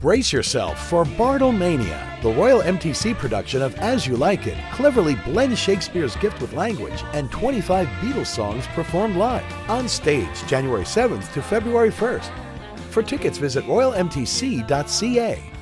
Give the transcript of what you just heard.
Brace yourself for Bartlemania, the Royal MTC production of As You Like It cleverly blends Shakespeare's gift with language and 25 Beatles songs performed live on stage January 7th to February 1st. For tickets, visit royalmtc.ca.